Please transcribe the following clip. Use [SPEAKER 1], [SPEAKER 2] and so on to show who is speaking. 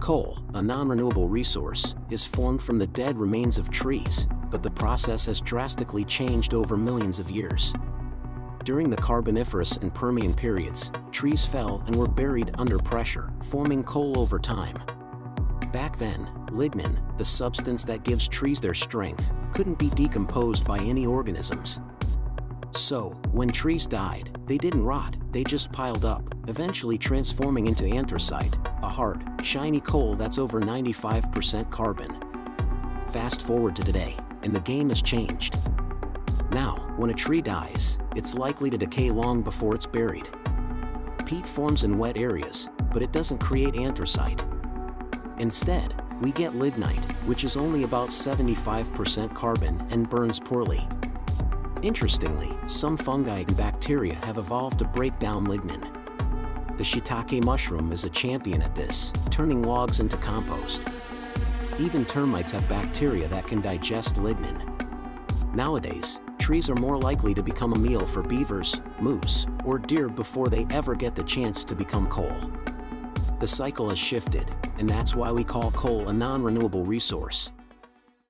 [SPEAKER 1] Coal, a non-renewable resource, is formed from the dead remains of trees, but the process has drastically changed over millions of years. During the Carboniferous and Permian periods, trees fell and were buried under pressure, forming coal over time. Back then, lignin, the substance that gives trees their strength, couldn't be decomposed by any organisms. So, when trees died, they didn't rot, they just piled up, eventually transforming into anthracite, a hard, shiny coal that's over 95% carbon. Fast forward to today, and the game has changed. Now, when a tree dies, it's likely to decay long before it's buried. Peat forms in wet areas, but it doesn't create anthracite. Instead, we get lignite, which is only about 75% carbon and burns poorly. Interestingly, some fungi and bacteria have evolved to break down lignin. The shiitake mushroom is a champion at this, turning logs into compost. Even termites have bacteria that can digest lignin. Nowadays, trees are more likely to become a meal for beavers, moose, or deer before they ever get the chance to become coal. The cycle has shifted, and that's why we call coal a non-renewable resource.